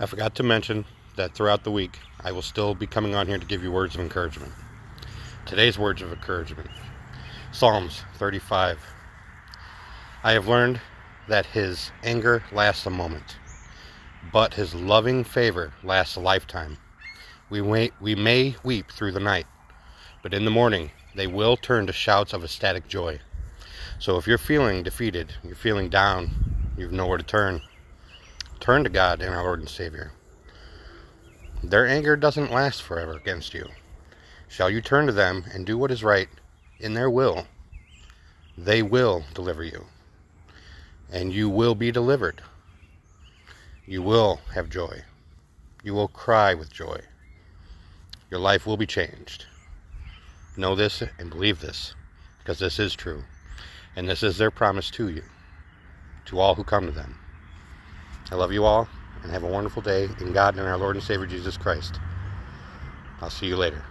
I forgot to mention that throughout the week, I will still be coming on here to give you words of encouragement. Today's words of encouragement Psalms 35. I have learned that his anger lasts a moment, but his loving favor lasts a lifetime. We, wait, we may weep through the night, but in the morning they will turn to shouts of ecstatic joy. So if you're feeling defeated, you're feeling down, you have nowhere to turn, turn to God and our Lord and Savior. Their anger doesn't last forever against you. Shall you turn to them and do what is right in their will? They will deliver you, and you will be delivered. You will have joy. You will cry with joy. Your life will be changed. Know this and believe this, because this is true. And this is their promise to you, to all who come to them. I love you all, and have a wonderful day in God and our Lord and Savior Jesus Christ. I'll see you later.